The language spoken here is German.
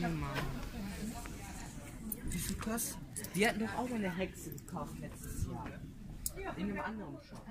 Mann. Wie viel kostet? Die hatten doch auch mal eine Hexe gekauft letztes Jahr. In einem anderen Shop.